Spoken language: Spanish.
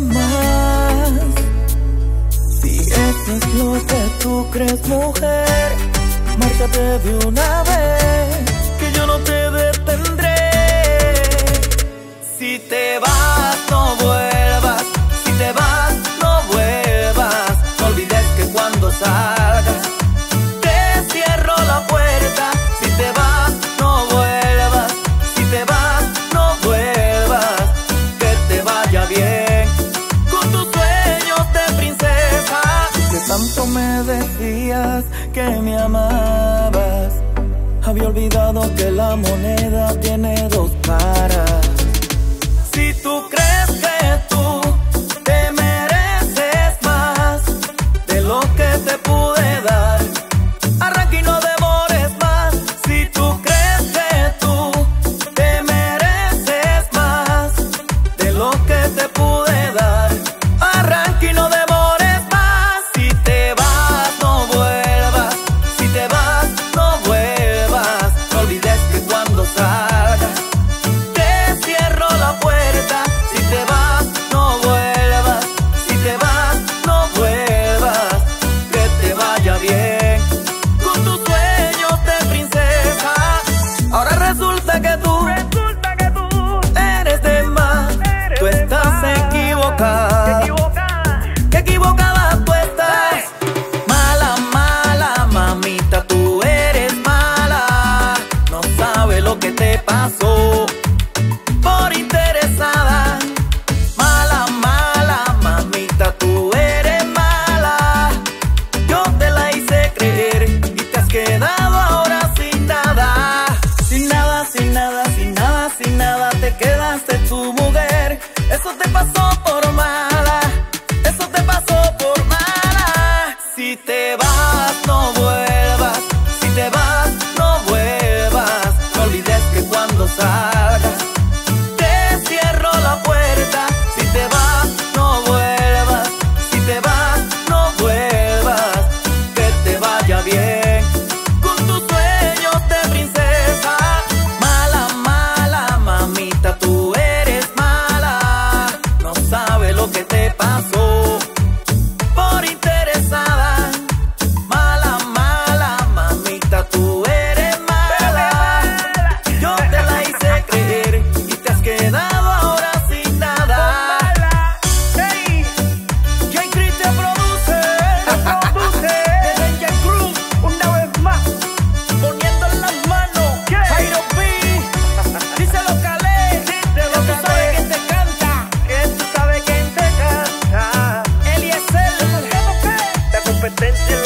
más. Si eso es lo que tú crees, mujer, márchate de una vez, que yo no te detendré. Si te vas, tanto me decías que me amabas. Había olvidado que la moneda tiene dos. tão boa. Benson.